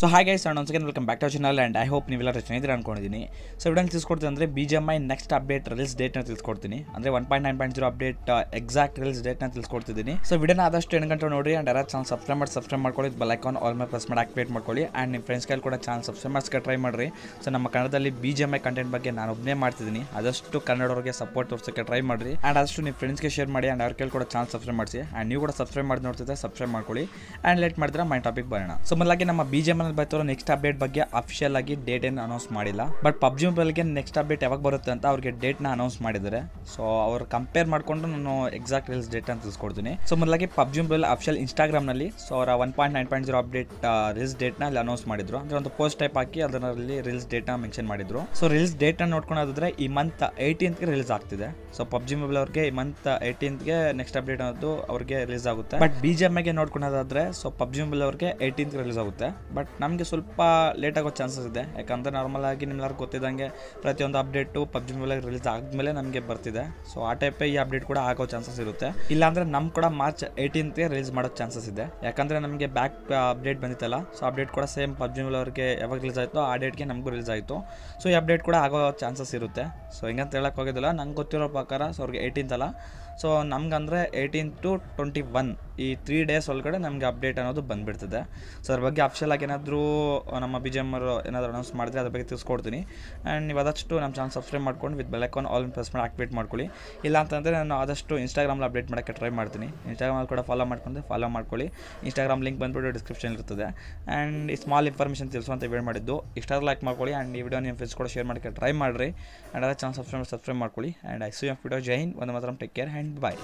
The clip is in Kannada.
ಸೊ ಹಾಗೆ ಸರ್ ಒಂದು second welcome back to channel and I hope ನೀವೆಲ್ಲ ಚೆನ್ನಾಗಿದ್ದೀರ ಅನ್ಕೊಂಡಿದ್ದೀನಿ. ಸೊ ವಿಡಿಯೋ ತಿಳಿಸ್ಕೊಡ್ತೀನಿ ಅಂದರೆ B G M I next update release ಡೇಟ್ನ ತಿಳಿಸ್ಕೊಡ್ತೀನಿ. ಅಂದರೆ one point nine point zero update exact release ಡೇಟ್ನ ತಿಳಿಸ್ಕೊಡ್ತಿದ್ದೀನಿ. ಸೊ ವಿಡಿಯೋನ ಆದಷ್ಟು ಎಂಟು ಗಂಟೆ ನೋಡಿ ಆ್ಯಂಡ್ ಯಾರು ಚಾನಲ್ ಸಬ್ಸ್ಕ್ರೈಬ್ ಮಾಡಿ ಸಬ್ಸ್ಕ್ರೈಬ್ ಮಾಡ್ಕೊಳ್ಳಿ bell icon all my press ಮಾಡಿ ಆಕ್ಟಿವೇಟ್ ಮಾಡ್ಕೊಳ್ಳಿ ಆ್ಯಂಡ್ ನಿಮ್ಮ ಫ್ರೆಂಡ್ಸ್ ಕೈಲಿ ಕೂಡ ಚಾನಲ್ ಸಬ್ಸ್ಕ್ರೈಬ್ ಮಾಡಿಸ್ಕೆ ಟ್ರೈ ಮಾಡಿರಿ. ಸೊ ನಮ್ಮ ಕನ್ನಡದಲ್ಲಿ B G M I content ಬಗ್ಗೆ ನಾನು ಒಬ್ಬನೇ ಮಾಡ್ತಿದ್ದೀನಿ. ಆದಷ್ಟು ಕನ್ನಡವ್ರಿಗೆ ಸಪೋರ್ಟ್ ತೋರ್ಸೋಕ್ಕೆ ಟ್ರೈ ಮಾಡಿರಿ ಆ್ಯಂಡ್ ಆದಷ್ಟು ನಿಮ್ಮ ಫ್ರೆಂಡ್ಸ್ಗೆ ಶೇರ್ ಮಾಡಿ ಆ್ಯಂಡ್ ಅವ್ರ ಕೈಲಿ ಕೂಡ ಚಾನಲ್ ಸಬ್ಸ್ಕ್ರೈಬ್ ಮಾಡಿಸಿ ಆ್ಯಂಡ್ ನೀವು ಕೂಡ ಸಬ್ಸ್ಕ್ರೈಬ್ ಮಾಡಿ ನೋಡ್ತಿದ್ದೆ ಸಬ್ಸ್ಕ್ರೈಬ್ ಮಾಡ್ಕೊಳ್ಳಿ. ಆ್ಯಂಡ್ ಲೇಟ್ ಮಾಡಿದ್ರೆ ಮೈ ಟಾಪಿಕ್ ಬರೋಣ. ಸೊ ಮೊದಲಾಗಿ ನಮ್ಮ ಬಿ ಜಿ ಎಂ ಅಲ್ಲಿ ಬರ್ತಿರೋ ನೆಕ್ಸ್ಟ್ ಅಪ್ಡೇಟ್ ಬಗ್ಗೆ ಅಫಿಷಿಯಲ್ ಆಗಿ ಡೇಟ್ ಏನು ಅನೌನ್ಸ್ ಮಾಡಿಲ್ಲ. ಬಟ್ ಪಬ್ಜಿ ಮೊಬೈಲ್ಗೆ ನೆಕ್ಸ್ಟ್ ಅಪ್ಡೇಟ್ ಯಾವಾಗ ಬರುತ್ತೆ ಅಂತ ಅವ್ರಿಗೆ ಡೇಟ್ನ ಅನೌನ್ಸ್ ಮಾಡಿದ್ದಾರೆ. ಸೊ ಅವ್ರು ಕಂಪೇರ್ ಮಾಡಿಕೊಂಡು ನಾನು ಎಕ್ಸಾಕ್ಟ್ ರಿಲೀಸ್ ಡೇಟ್ ಅಂತ ತಿಳಿಸ್ಕೊಡ್ತೀನಿ. ಸೊ ಮೊದಲಾಗಿ ಪಬ್ಜಿ ಮೊಬೈಲ್ ಅಫಿಷಿಯಲ್ ಇನ್ಸ್ಟಾಗ್ರಾಮ್ನಲ್ಲಿ ಸೊ ಅವರ one point nine point zero update release ಡೇಟ್ನ ಅಲ್ಲಿ ಅನೌನ್ಸ್ ಮಾಡಿದ್ರು. ಅಂದರೆ ಒಂದು ಪೋಸ್ಟ್ ಟೈಪ್ ಹಾಕಿ ಅದರಲ್ಲಿ ರಿಲ್ಸ್ ಡೇಟ್ನ ಮೆನ್ಷನ್ ಮಾಡಿದ್ರು. ಸೊ ರೀಲ್ಸ್ ಡೇಟ್ನ ನೋಡ್ಕೊಳೋದಾದ್ರೆ ಈ ಮಂತ್ ಏಯ್ಟೀನ್ತ್ಗೆ ರಿಲೀಸ್ ಆಗ್ತಿದೆ. ಸೊ ಪಬ್ಜಿ ಮೊಬೈಲ್ ಅವ್ರಿಗೆ ಈ ಮಂತ್ ಏಯ್ಟೀನ್ತ್ಗೆ ನೆಕ್ಸ್ಟ್ ಅಪ್ಡೇಟ್ ಅನ್ನೋದು ಅವ್ರಿಗೆ ರಿಲೀಸ್ ಆಗುತ್ತೆ. ಬಟ್ ಬಿ ಜಿ ಎಂ ಗೆ ನೋಡ್ಕೊಳೋದಾದ್ರೆ ಸೊ ಪಬ್ಜಿ ಮೊಬೈಲ್ ಅವ್ರಿಗೆ ಏಯ್ಟೀನ್ತ್ಗೆ ರಿಲೀಸ್ ಆಗುತ್ತೆ. ಬಟ್ ನಮಗೆ ಸ್ವಲ್ಪ ಲೇಟ್ ಆಗೋ ಚಾನ್ಸಸ್ ಇದೆ. ಯಾಕಂದರೆ ನಾರ್ಮಲ್ ಆಗಿ ನಿಮ್ಮೆಲ್ಲರಿಗೂ ಗೊತ್ತಿದ್ದಂಗೆ ಪ್ರತಿಯೊಂದು ಅಪ್ಡೇಟು ಪಬ್ಜಿ ಮೊಬೈಲ್ ರಿಲೀಸ್ ಆದಮೇಲೆ ನಮಗೆ ಬರ್ತಿದೆ. ಸೊ ಆ ಟೈಪೇ ಈ ಅಪ್ಡೇಟ್ ಕೂಡ ಆಗೋ ಚಾನ್ಸಸ್ ಇರುತ್ತೆ. ಇಲ್ಲಾಂದರೆ ನಮ್ಮ ಕೂಡ ಮಾರ್ಚ್ ಏಯ್ಟೀನ್ತ್ಗೆ ರಿಲೀಸ್ ಮಾಡೋ ಚಾನ್ಸಸ್ ಇದೆ. ಯಾಕಂದರೆ ನಮಗೆ ಬ್ಯಾಕ್ ಅಪ್ಡೇಟ್ ಬಂದಿತ್ತಲ್ಲ. ಸೊ ಅಪ್ಡೇಟ್ ಕೂಡ ಸೇಮ್ ಪಬ್ಜಿ ಮೊಬೈಲ್ ಅವ್ರಿಗೆ ಯಾವಾಗ ರಿಲೀಸ್ ಆಯಿತು ಆ ಡೇಟ್ಗೆ ನಮಗೂ ರಿಲೀಸ್ ಆಯಿತು. ಸೊ ಈ ಅಪ್ಡೇಟ್ ಕೂಡ ಆಗೋ ಚಾನ್ಸಸ್ ಇರುತ್ತೆ. ಸೊ ಹಿಂಗಂತ ಹೇಳೋಕ್ಕೋಗೋದಿಲ್ಲ ನಂಗೆ ಗೊತ್ತಿರೋ ಪ್ರಕಾರ ಸೊ ಅವ್ರಿಗೆ ಏಯ್ಟೀನ್ತ್ ಅಲ್ಲ. ಸೊ ನಮಗಂದರೆ ಏಯ್ಟೀನ್ ಟು ಟ್ವೆಂಟಿ ಒನ್ ಈ ತ್ರೀ ಡೇಸ್ ಒಳಗಡೆ ನಮಗೆ ಅಪ್ಡೇಟ್ ಅನ್ನೋದು ಬಂದುಬಿಡ್ತದೆ. ಸೊ ಅದ್ರ ಬಗ್ಗೆ ಅಫಿಷಿಯಲ್ ಆಗಿ ಏನಾದರೂ ನಮ್ಮ ಬಿ ಜಿ ಏನಾದರೂ ಅನೌನ್ಸ್ ಮಾಡಿದ್ರೆ ಅದ್ರ ಬಗ್ಗೆ ತಿಳಿಸ್ಕೊಡ್ತೀನಿ. ಆ್ಯಂಡ್ ನೀವು ಆದಷ್ಟು ನಮ್ಮ ಚಾನಲ್ ಸಬ್ಸ್ಕ್ರೈಬ್ ಮಾಡ್ಕೊಂಡು with bell icon all press ಮಾಡಿ ಆಕ್ಟಿವೇಟ್ ಮಾಡ್ಕೊಳ್ಳಿ. ಇಲ್ಲ ಅಂತಂದರೆ ನಾನು ಆದಷ್ಟು ಇನ್ಸ್ಟಾಗ್ರಾಮಲ್ಲಿ ಅಪ್ಡೇಟ್ ಮಾಡೋಕ್ಕೆ ಟ್ರೈ ಮಾಡ್ತೀನಿ. ಇನ್ಸ್ಟಾಗ್ರಾಮಲ್ಲಿ ಕೂಡ ಫಾಲೋ ಮಾಡ್ಕೊಂಡು ಫಾಲೋ ಮಾಡ್ಕೊಳ್ಳಿ. ಇನ್ಸ್ಟಾಗ್ರಾಮ್ ಲಿಂಕ್ ಬಂದುಬಿಟ್ಟು ಡಿಸ್ಕ್ರಿಪ್ಷನ್ ಇರ್ತದೆ. ಆ್ಯಂಡ್ ಈ ಸ್ಮಾಲ್ ಇನ್ಫಾರ್ಮೇಷನ್ ತಿಳಿಸುವಂತ ವೇಟ್ ಮಾಡಿದ್ದು. ಇಷ್ಟ ಲೈಕ್ ಮಾಡ್ಕೊಳ್ಳಿ. ಆ್ಯಂಡ್ ಈ ವಿಡಿಯೋ ನಿಮ್ಮ ಫ್ರೆಂಡ್ಸ್ ಕೂಡ ಶೇರ್ ಮಾಡೋಕ್ಕೆ ಟ್ರೈ ಮಾಡಿರಿ. ಆ್ಯಂಡ್ ಅದೇ ಚಾನಲ್ ಸಬ್ಸ್ಕ್ರೈಬ್ ಸಬ್ಸ್ಕ್ರೈಬ್ ಮಾಡ್ಕೊಳ್ಳಿ. And I C F video Jain ಒಂದು ಮಾತ್ರ ಕೇರ್ ಆ್ಯಂಡ್ and bye.